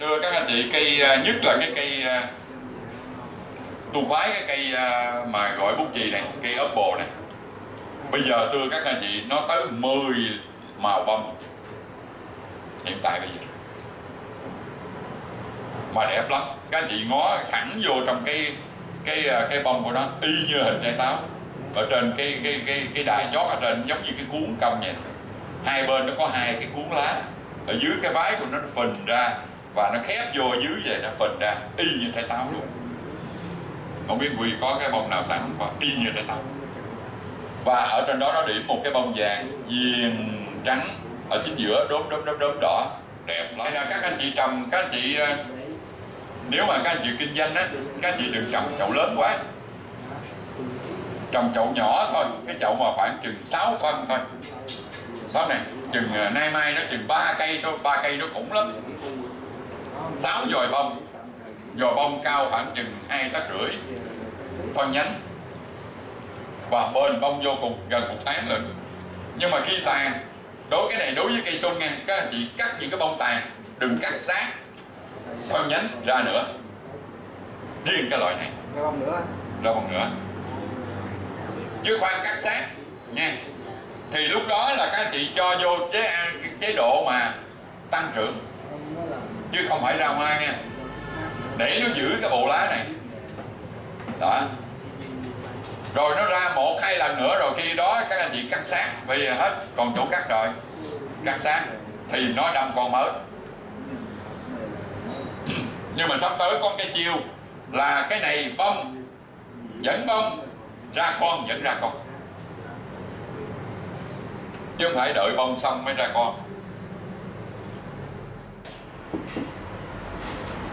tư các anh chị, cây à, nhất là cái cây à, tu phái cái cây à, mà gọi bút chì này, cây ớt bồ này. Bây giờ thưa các anh chị, nó tới 10 màu bông. Hiện tại bây giờ. Mà đẹp lắm. Các anh chị ngó thẳng vô trong cái cái cái bông của nó, y như hình trái táo. Ở trên cái cái cái cái đại chót ở trên, giống như cái cuốn cong vậy. Hai bên nó có hai cái cuốn lá. Ở dưới cái vái của nó nó phình ra và nó khép vô dưới vậy nó phình ra, y như trái táo luôn. Không biết quy có cái bông nào sẵn và y như trái táo. Và ở trên đó nó điểm một cái bông vàng viền trắng ở chính giữa, đốm đốm đốm đốm đỏ. Đẹp lắm. Là các anh chị trồng các anh chị ờ, nếu mà các anh chị kinh doanh á, các anh chị đừng trồng chậu lớn quá. Trồng chậu nhỏ thôi, cái chậu mà khoảng chừng 6 phân thôi. Đó này chừng ờ, nay mai nó chừng ba cây thôi, ba cây nó khủng lắm sáu dòi bông. Dòi bông cao khoảng chừng hai tấc rưỡi. Phân nhánh. Và bền bông vô cùng gần một tháng rồi nhưng mà khi tàn đối cái này đối với cây sung nha các anh chị cắt những cái bông tàn đừng cắt sát phân nhánh ra nữa. Riêng cái loại này. Ra bông nữa. Ra bông nữa. Chứ khoan cắt sát nha. Thì lúc đó là các anh chị cho vô chế ăn chế độ mà tăng trưởng chứ không phải ra hoa nha. Để nó giữ cái bộ lá này. Đó. Rồi nó ra một, hai lần nữa, rồi khi đó các anh chị cắt xác. Bây giờ hết, còn chỗ cắt rồi. Cắt xác, thì nó đâm con mới. Nhưng mà sắp tới con cái chiêu là cái này bông, dẫn bông, ra con, dẫn ra con. Chứ không phải đợi bông xong mới ra con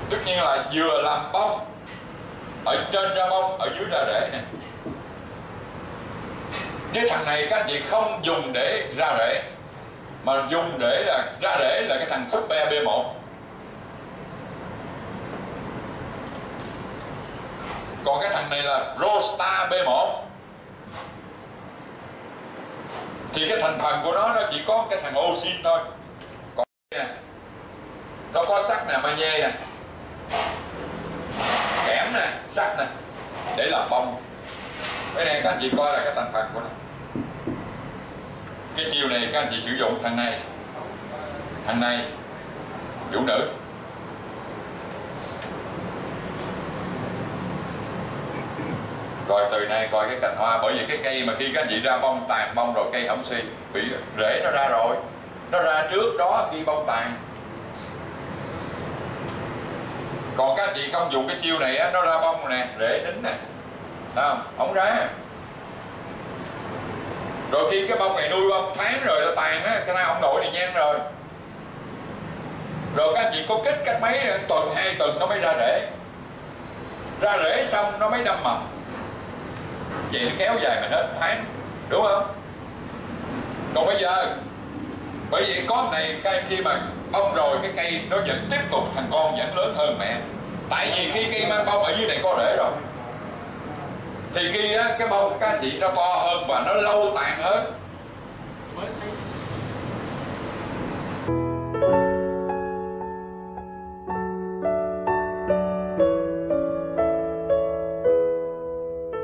tất nhiên là vừa làm bông ở trên ra bông ở dưới ra rễ nè. Cái thằng này các anh chị không dùng để ra rễ, mà dùng để là ra rễ là cái thằng super B1 còn cái thằng này là Rostar B1 thì cái thành phần của nó nó chỉ có cái thằng oxy thôi. Còn cái này nó có sắt nè magie nè. Kẽm nè, sắt nè. Để làm bông. Cái này các anh chị coi là cái thành phần của nó. Cái chiều này các anh chị sử dụng thằng này. Thằng này phụ nữ. Rồi từ nay coi cái cành hoa, bởi vì cái cây mà khi các anh chị ra bông tàn bông rồi cây hỏng si bị rễ nó ra rồi. Nó ra trước đó khi bông tàn. Còn các chị không dùng cái chiêu này á, nó ra bông nè, rễ đính nè. Không? Không ra. Rồi khi cái bông này nuôi bông tháng rồi nó tàn á, cái nào ông nội thì nhen rồi. Rồi các chị có kích cách mấy ờ, tuần, hai tuần nó mới ra rễ. Ra rễ xong nó mới đâm mầm. Chị nó kéo dài mình hết tháng, đúng không? Còn bây giờ, bởi vì con này khi mà bông rồi cái cây nó vẫn tiếp tục thằng con vẫn lớn hơn mẹ. Tại vì khi cây mang bông ở dưới này có rễ rồi, thì khi đó cái bông các anh chị nó to hơn và nó lâu tàn hơn.